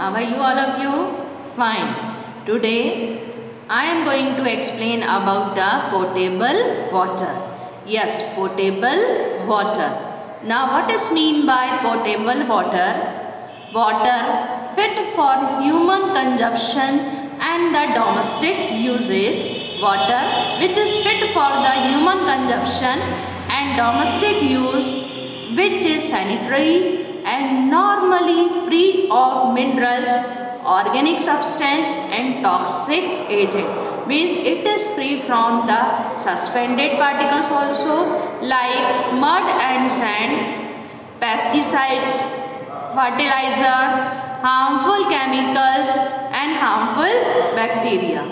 Uh, How are you all of you? Fine. Today I am going to explain about the potable water. Yes, potable water. Now what is mean by potable water? Water fit for human consumption and the domestic uses. Water which is fit for the human consumption and domestic use which is sanitary and normally free of minerals, organic substance and toxic agent. Means it is free from the suspended particles also like mud and sand, pesticides, fertilizer, harmful chemicals and harmful bacteria.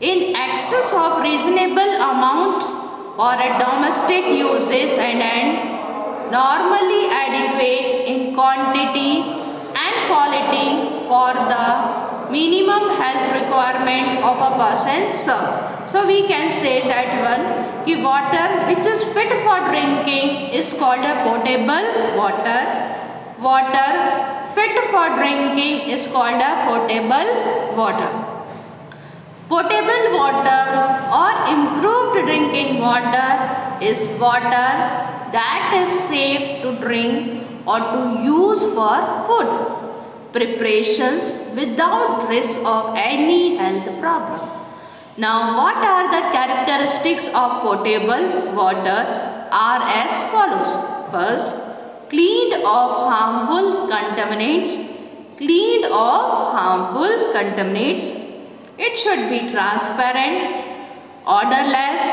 In excess of reasonable amount for a domestic uses and, and normally adequate in quantity and quality for the minimum health requirement of a person served. So we can say that one ki water which is fit for drinking is called a potable water. Water fit for drinking is called a potable water. Potable water or improved drinking water is water that is safe to drink or to use for food preparations without risk of any health problem. Now what are the characteristics of potable water are as follows. First, cleaned of harmful contaminants. Cleaned of harmful contaminants. It should be transparent, odorless,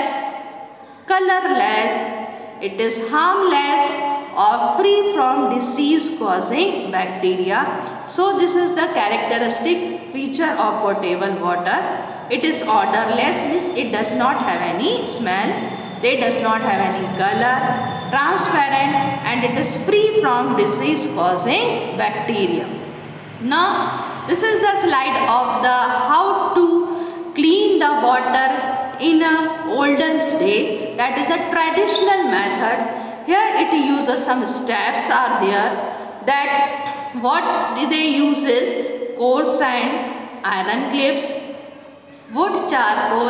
colorless, it is harmless or free from disease causing bacteria. So this is the characteristic feature of potable water. It is odorless means it does not have any smell. They does not have any color, transparent and it is free from disease causing bacteria. Now this is the slide of the how to clean the water in a olden day that is a traditional method. Here it uses some steps are there that what they use is coarse sand iron clips wood charcoal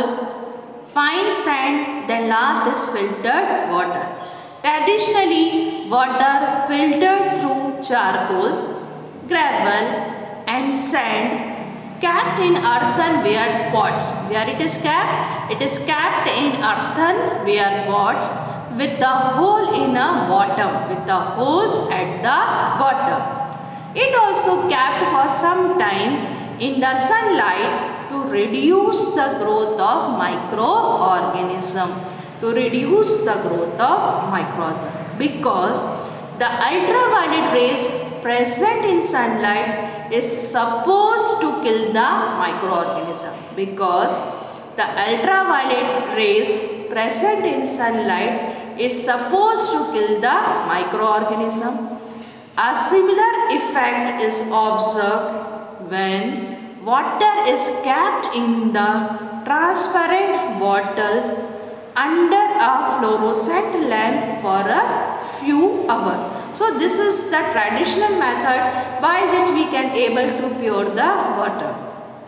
fine sand then last is filtered water. Traditionally water filtered through charcoals gravel and sand kept in earthenware pots. Where it is kept? It is kept in earthenware pots with the hole in a bottom, with the hose at the bottom. It also kept for some time in the sunlight to reduce the growth of microorganism. To reduce the growth of microorganism. Because the ultraviolet rays present in sunlight is supposed to kill the microorganism because the ultraviolet rays present in sunlight is supposed to kill the microorganism. A similar effect is observed when water is kept in the transparent bottles under a fluorescent lamp for a few hours. So this is the traditional method by which we can able to pure the water.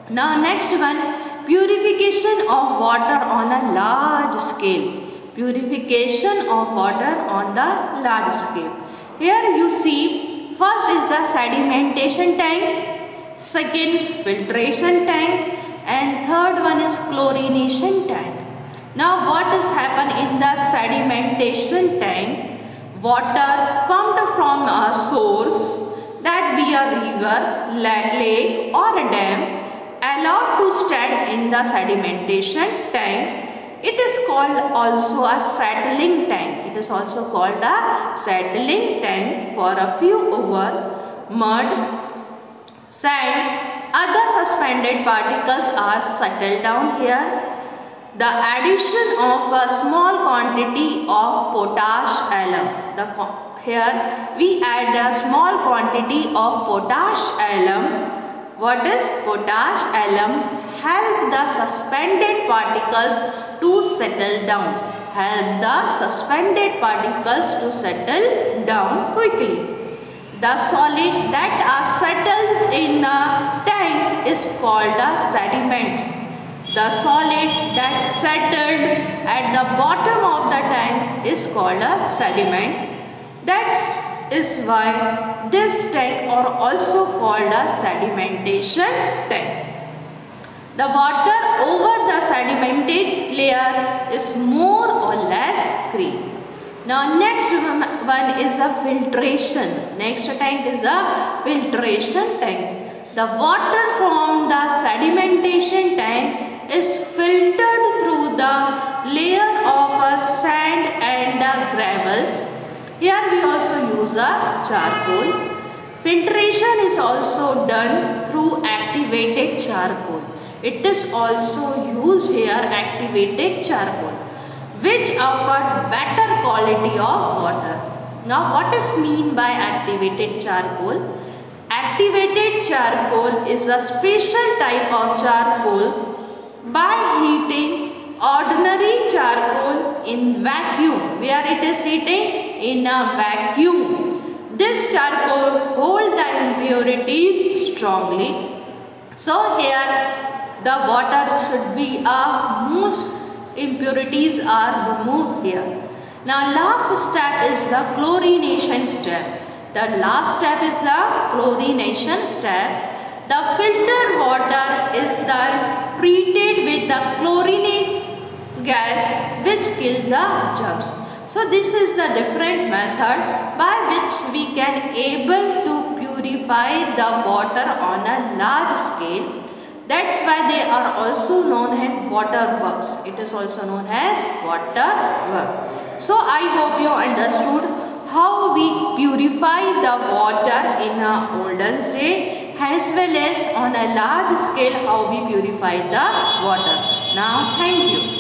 Now next one purification of water on a large scale. Purification of water on the large scale. Here you see first is the sedimentation tank, second filtration tank and third one is chlorination tank. Now what is happen in the sedimentation tank? Water pumped from a source that be a river, lake or a dam allowed to stand in the sedimentation tank. It is called also a settling tank. It is also called a settling tank for a few over mud, sand, other suspended particles are settled down here the addition of a small quantity of potash alum. The, here we add a small quantity of potash alum. What is potash alum? Help the suspended particles to settle down. Help the suspended particles to settle down quickly. The solid that are settled in a tank is called the sediments. The solid that settled at the bottom of the tank is called a sediment. That is why this tank are also called a sedimentation tank. The water over the sedimented layer is more or less green. Now next one is a filtration. Next tank is a filtration tank. The water from the sedimentation tank is filtered through the layer of a sand and the gravels. Here we also use a charcoal. Filtration is also done through activated charcoal. It is also used here activated charcoal which offer better quality of water. Now what is mean by activated charcoal? Activated charcoal is a special type of charcoal by heating ordinary charcoal in vacuum where it is heating in a vacuum. This charcoal hold the impurities strongly. So here the water should be a most impurities are removed here. Now last step is the chlorination step. The last step is the chlorination step. The filtered water is then treated with the chlorinic gas which kill the germs. So this is the different method by which we can able to purify the water on a large scale that's why they are also known as water works. It is also known as water work. So I hope you understood how we purify the water in a olden day as well as on a large scale how we purify the water. Now thank you.